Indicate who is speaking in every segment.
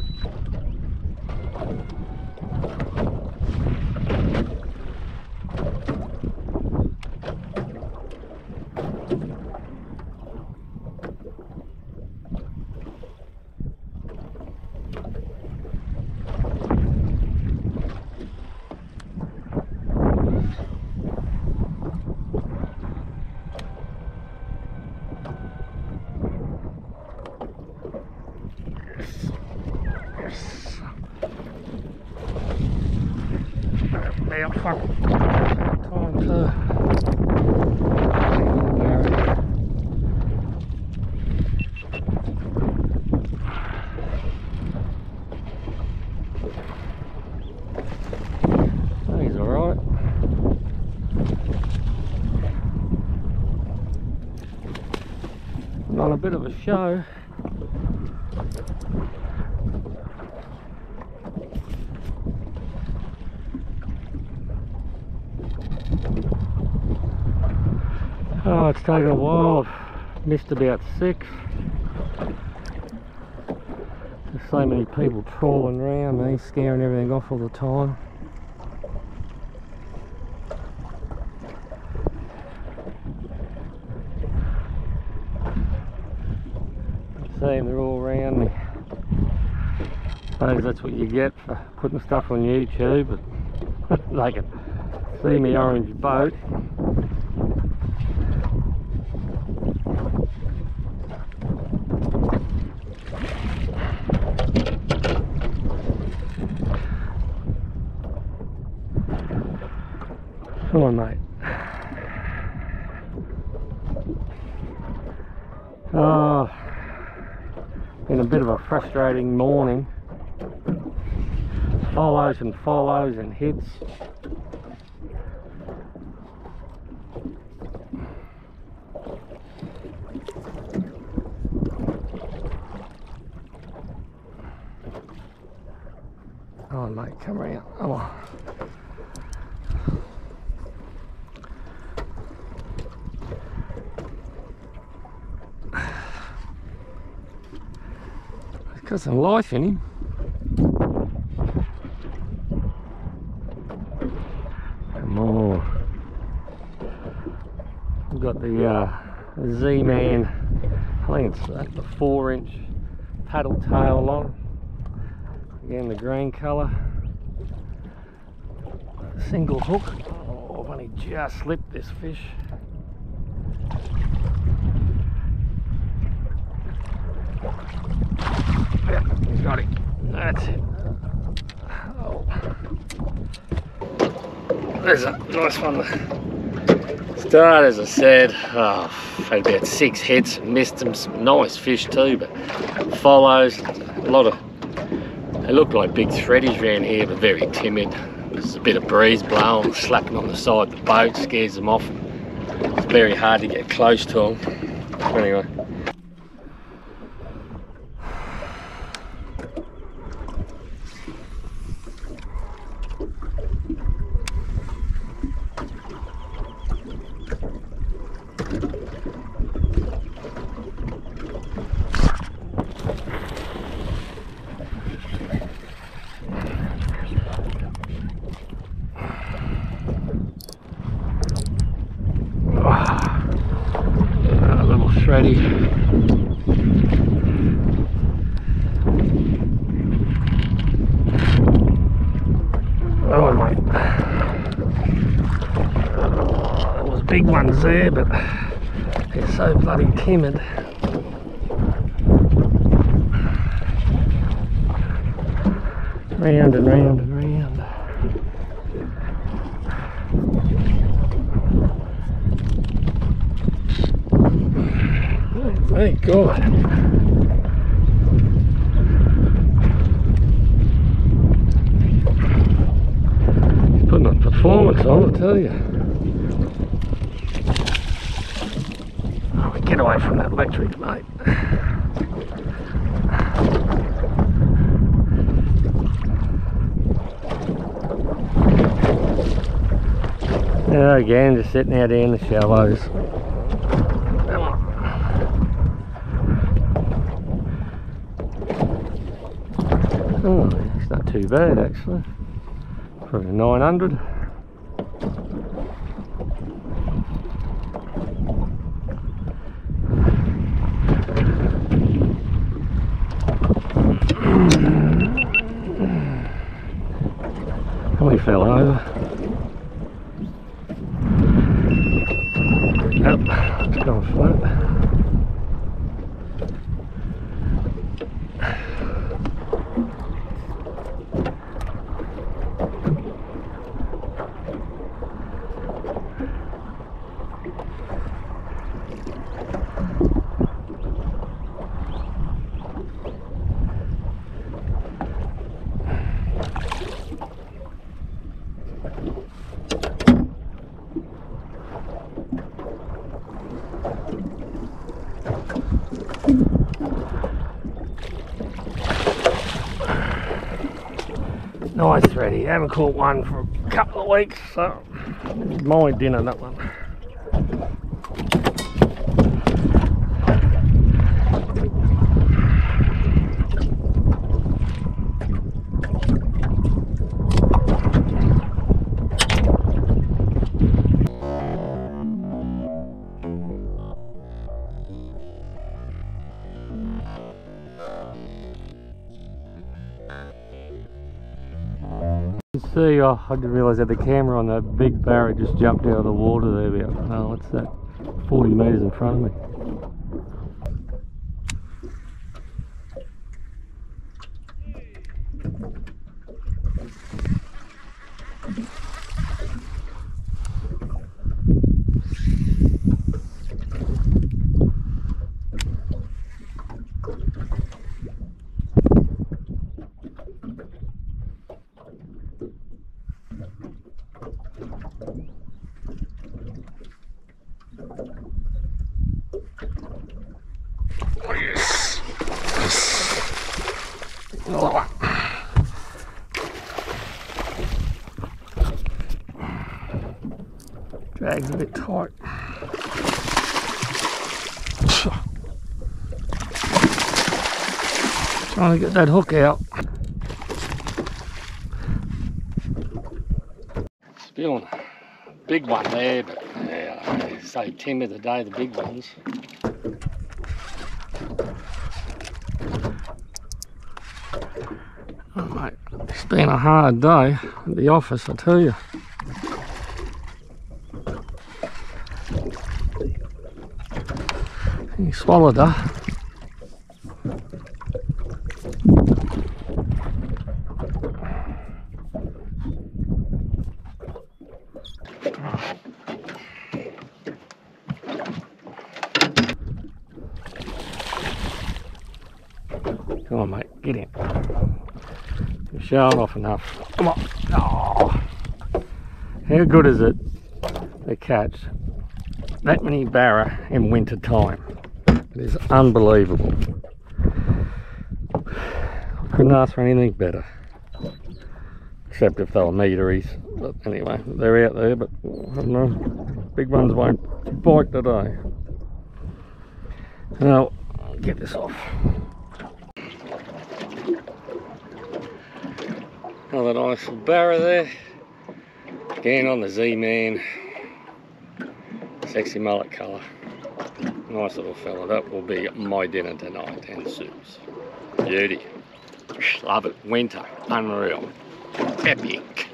Speaker 1: Thank you. Now, fuck. Time to. He's alright. On a bit of a show. Oh, it's taken a while. I've missed about six. There's so many people trawling around me, scaring everything off all the time. Seeing they're all around me. I Suppose that's what you get for putting stuff on YouTube, but they can see me orange boat. Come on, mate. Oh, been a bit of a frustrating morning. Follows and follows and hits. On, mate, come around. Come on. Got some life in him. Come on. We've got the uh, Z-Man, I think it's the four inch paddle tail on. Again, the green colour. Single hook. Oh, I've only just slipped this fish. Got it. That's it. Oh. There's a nice one. Start, as I said, oh, had about six hits, missed them, some nice fish too, but follows, a lot of, they look like big threadies around here, but very timid. There's a bit of breeze blowing, slapping on the side of the boat, scares them off. It's very hard to get close to them. Anyway. Thready. Oh my. There was big ones there, but they're so bloody timid. Round and round. God. He's putting a performance on, I tell you. Oh, get away from that electric, mate. Yeah, again, just sitting out there in the shallows. Come on. Oh, it's not too bad actually. For a 900. And we fell over. Yep, it's gone flat. Nice thready. Haven't caught one for a couple of weeks, so. My dinner one. see, oh, I didn't realise that the camera on that big barra just jumped out of the water there about, oh, what's that, 40 metres in front of me. Drag's a bit tight. Trying to get that hook out. Spilling big one there, but yeah, timber today, the day the big ones. Oh, mate, it's been a hard day at the office, I tell you. He swallowed her. Come on, mate, get in. You're showing off enough. Come on. Oh. How good is it to catch that many barra in winter time? Is unbelievable. Couldn't ask for anything better. Except if they were meteries. But anyway, they're out there, but I don't know. Big ones won't bite today. Now, I'll get this off. Another nice little barra there. Again on the Z-Man. Sexy mullet colour. Nice little fella. That will be my dinner tonight and Sue's. Beauty. Love it. Winter. Unreal. Epic.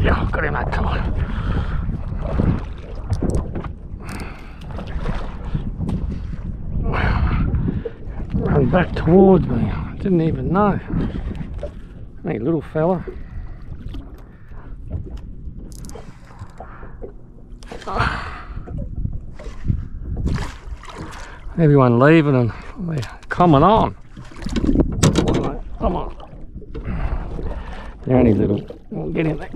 Speaker 1: Yeah, got him that time. Run back towards me. I didn't even know. Hey, little fella. Everyone leaving and they're coming on. Come on. Down his little. Get in there.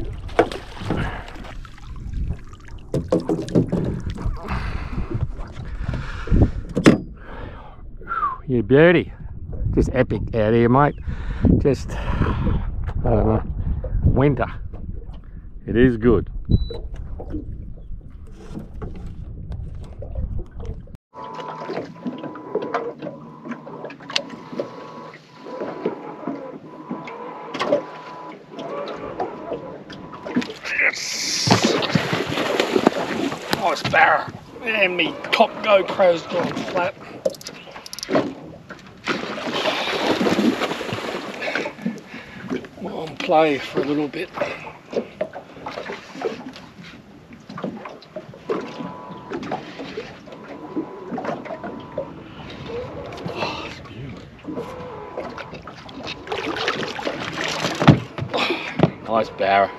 Speaker 1: You beauty. just epic out here, mate. Just, I don't know, winter. It is good. Yes. Nice barra. And me top GoPro's gone flat. Play for a little bit. Oh, nice barra.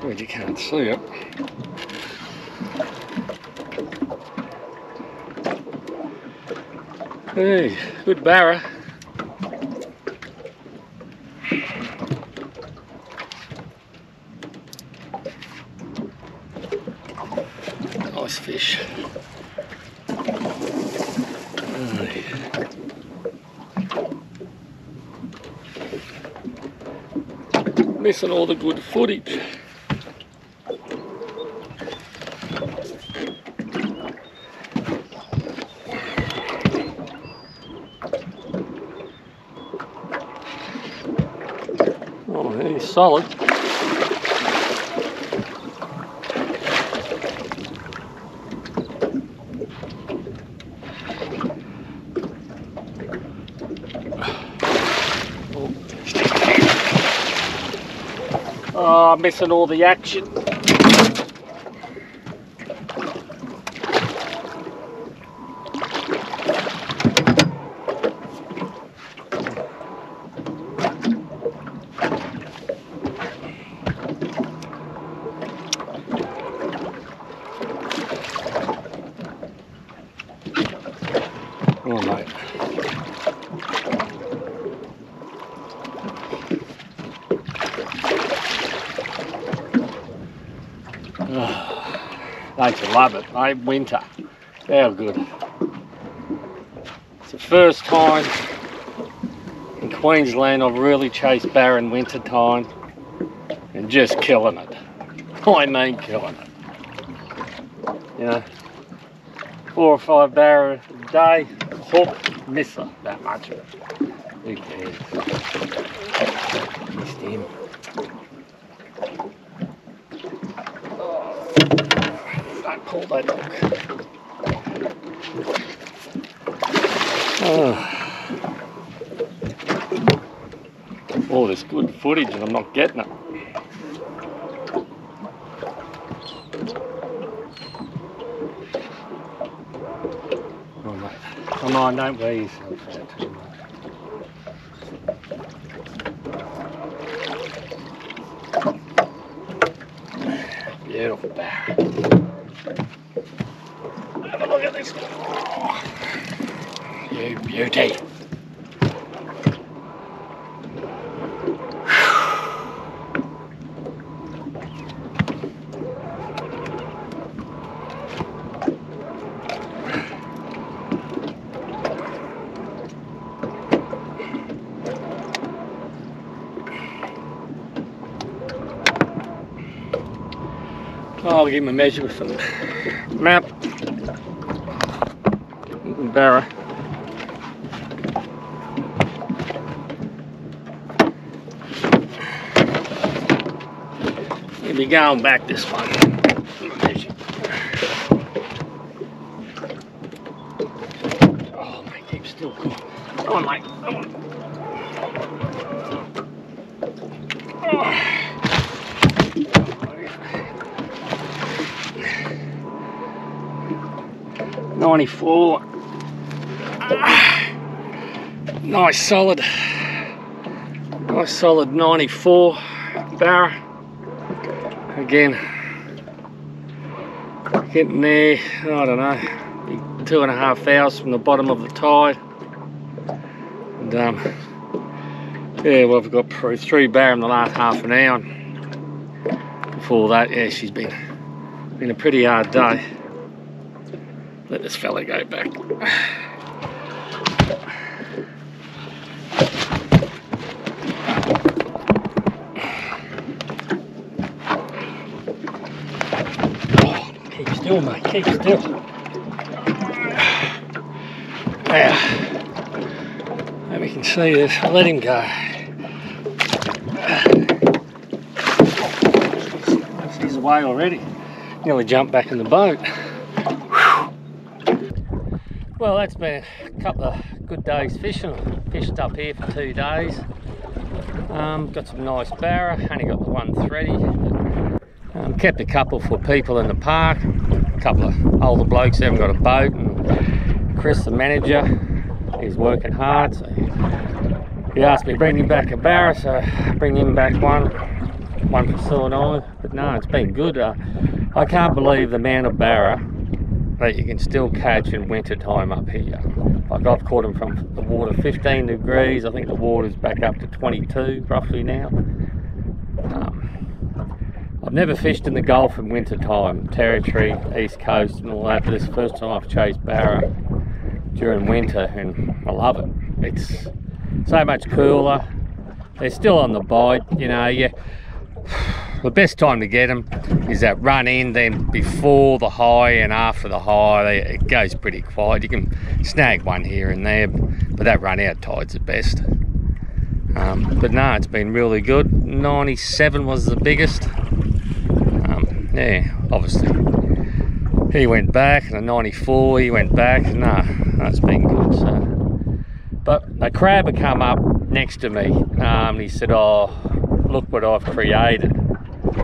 Speaker 1: Good you can't see it. Hey, good barra. Nice fish. Missing all the good footage. Oh, he's solid. Oh, missing all the action. Oh, mate. They to love it, eh? Winter. How good. It's the first time in Queensland I've really chased barra in winter time and just killing it. I mean killing it. You know, four or five barra a day, hook, miss that much of it. Who cares? Missed him. Don't pull that. Oh. All this good footage and I'm not getting it. Oh, mate. Come on, don't wear yourself out too much. Beautiful bear. Have a look at this. You beauty. I'll give him a measure from the map. Barra. He'll be going back this one. Oh, my keep still. Cool. Come on, come on, 94. Nice solid, nice solid 94 barra. Again, getting there, I don't know, two and a half hours from the bottom of the tide. And um, yeah, well, I've got probably three bar in the last half an hour. Before that, yeah, she's been been a pretty hard day. Let this fella go back. Keep still, mate. Keep still. Yeah. And we can see this. I'll let him go. He's away already. Nearly jumped back in the boat. Well, that's been a couple of good days fishing. Fished up here for two days. Um, got some nice barra, only got the one thready. Um, kept a couple for people in the park. A couple of older blokes haven't got a boat. And Chris, the manager, he's working hard. So he asked me to bring him back a barra, so bring him back one. One for Sue and I. But no, it's been good. Uh, I can't believe the amount of barra that you can still catch in winter time up here. Like I've caught them from the water 15 degrees. I think the water's back up to 22 roughly now. Um, I've never fished in the Gulf in winter time, territory, east coast and all that, but it's the first time I've chased barra during winter and I love it. It's so much cooler. They're still on the bite, you know, yeah the best time to get them is that run in then before the high and after the high it goes pretty quiet. You can snag one here and there but that run out tide's the best. Um, but no it's been really good. 97 was the biggest. Um, yeah obviously. He went back and a 94 he went back. No that's been good so. But a crab had come up next to me um, he said oh look what I've created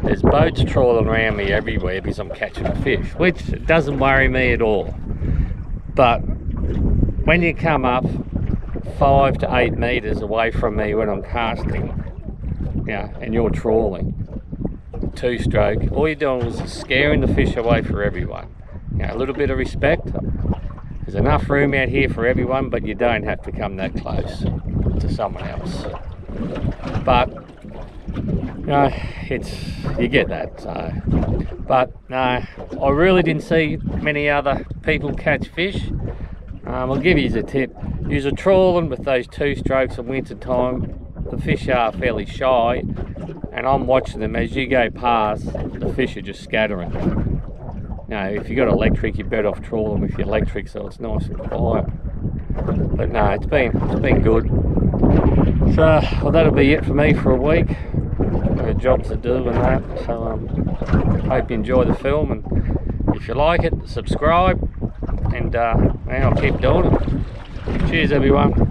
Speaker 1: there's boats trawling around me everywhere because I'm catching fish, which doesn't worry me at all. But when you come up five to eight meters away from me when I'm casting, yeah, and you're trawling, two stroke, all you're doing is scaring the fish away for everyone. Know, a little bit of respect. There's enough room out here for everyone, but you don't have to come that close to someone else. But no, it's you get that. So, but no, I really didn't see many other people catch fish. Um, I'll give you a tip: use a trawling with those two strokes in winter time. The fish are fairly shy, and I'm watching them as you go past. The fish are just scattering. Now, if you've got electric, you're better off trawling with your electric, so it's nice and quiet. But no, it's been it's been good. So well, that'll be it for me for a week a job to do and that. So um, hope you enjoy the film and if you like it, subscribe and uh, I'll keep doing it. Cheers everyone.